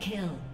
Kill.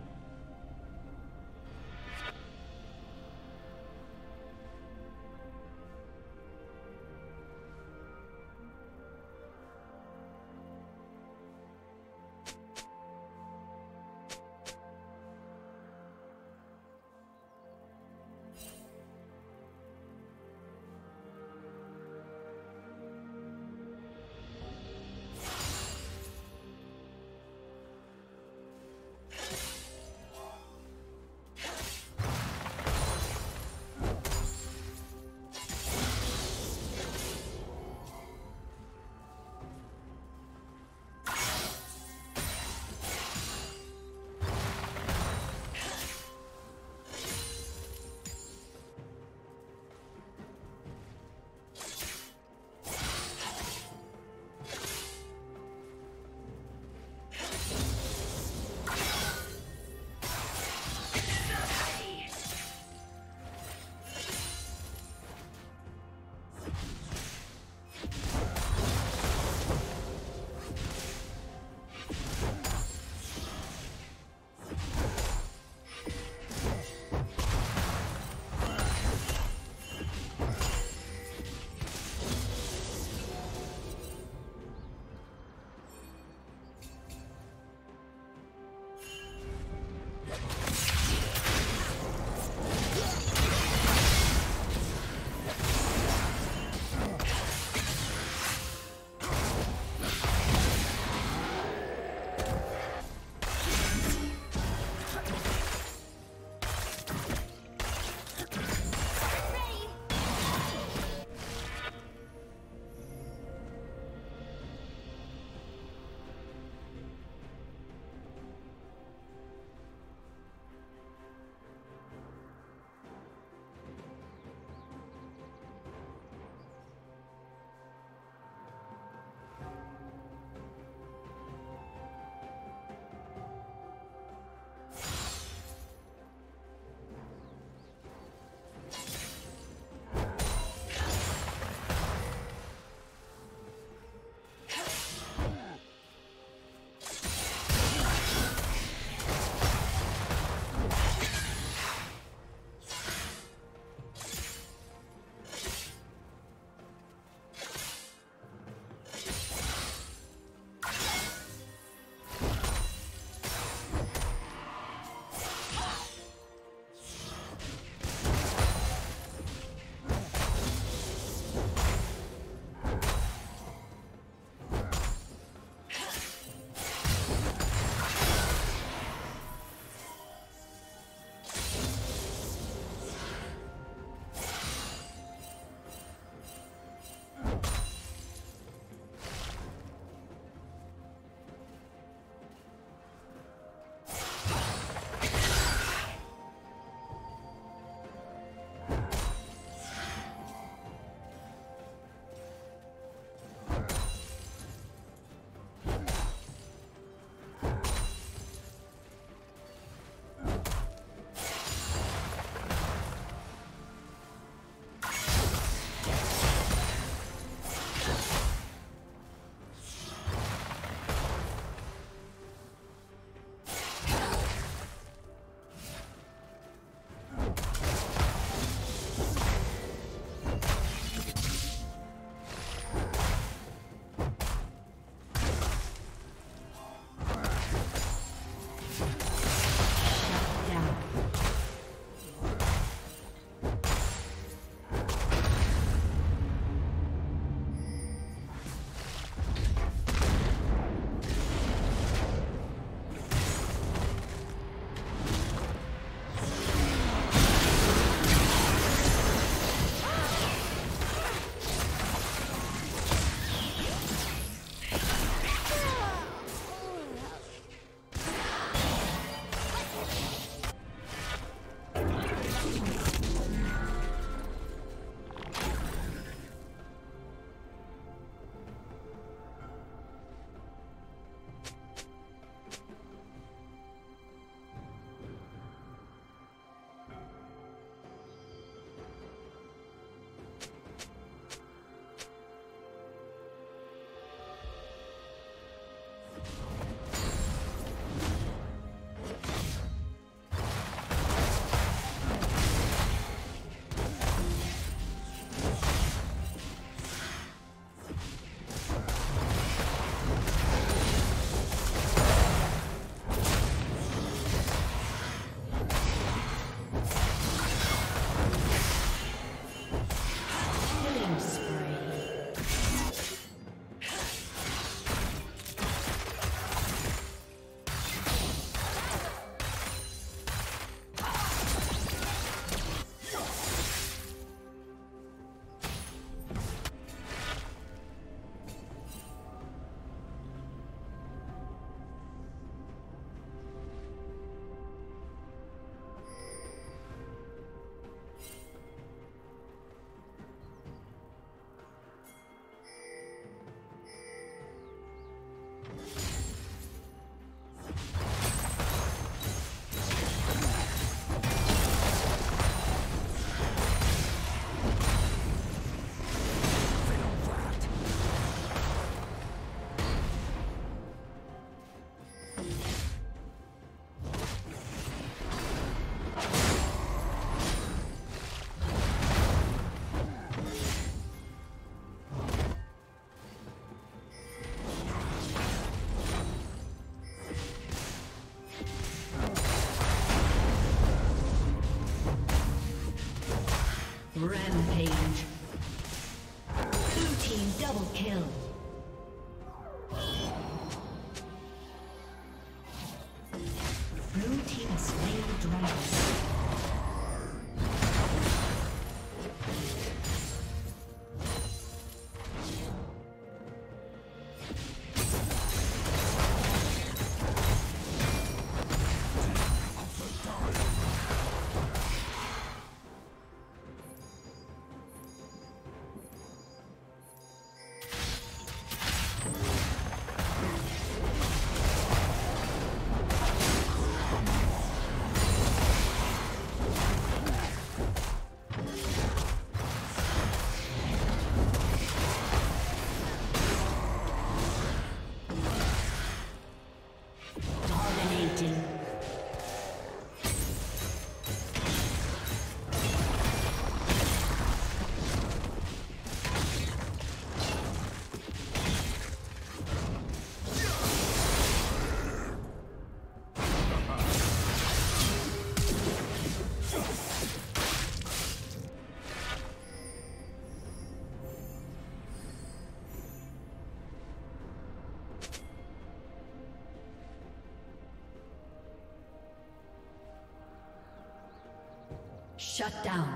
Shut down.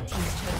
Red Team's turret.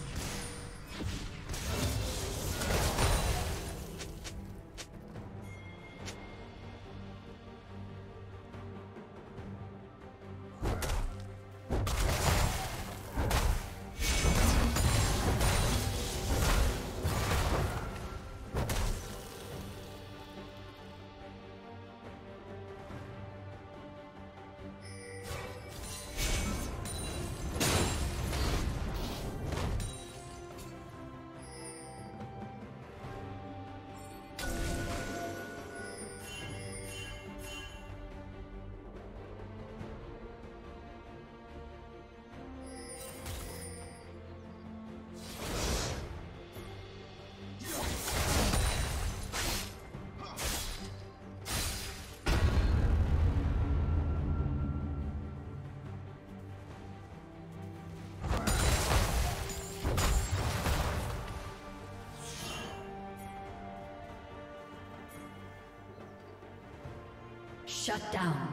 Shut down.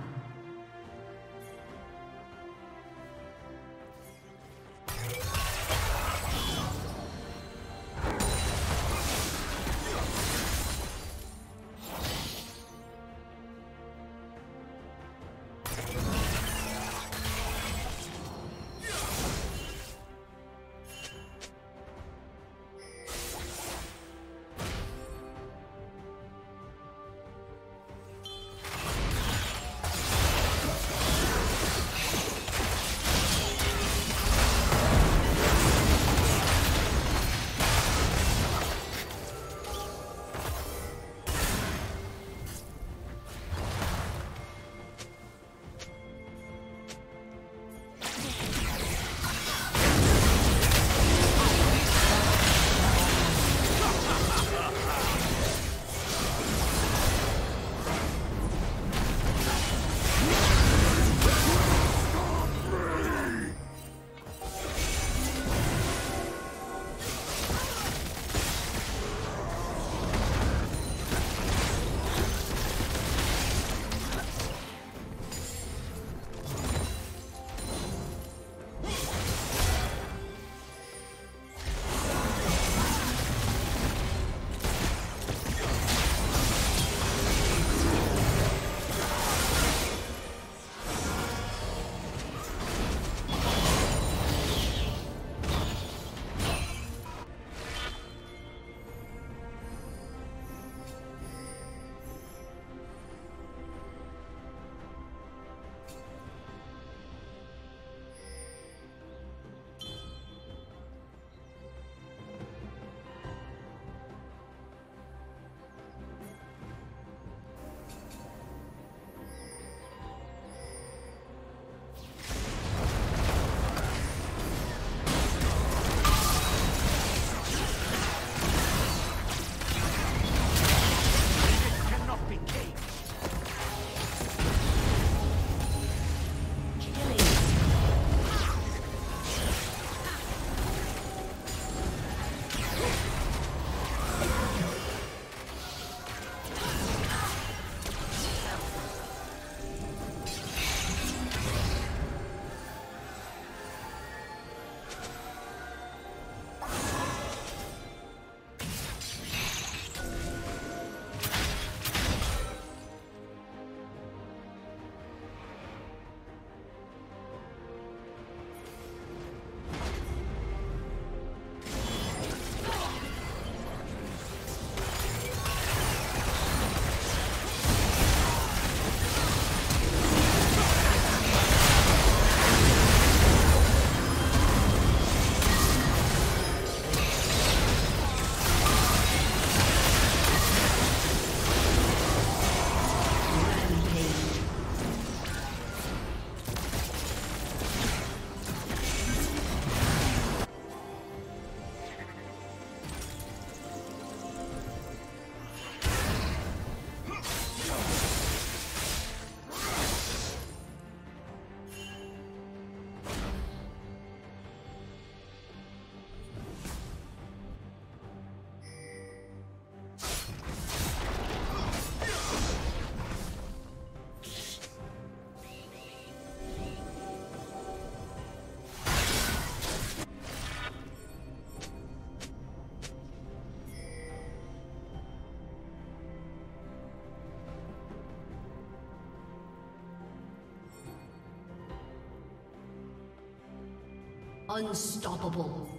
Unstoppable.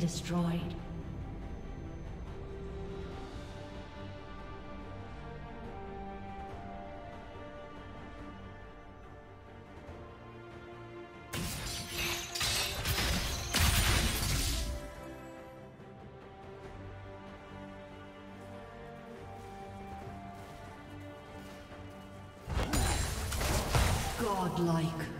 destroyed. Godlike.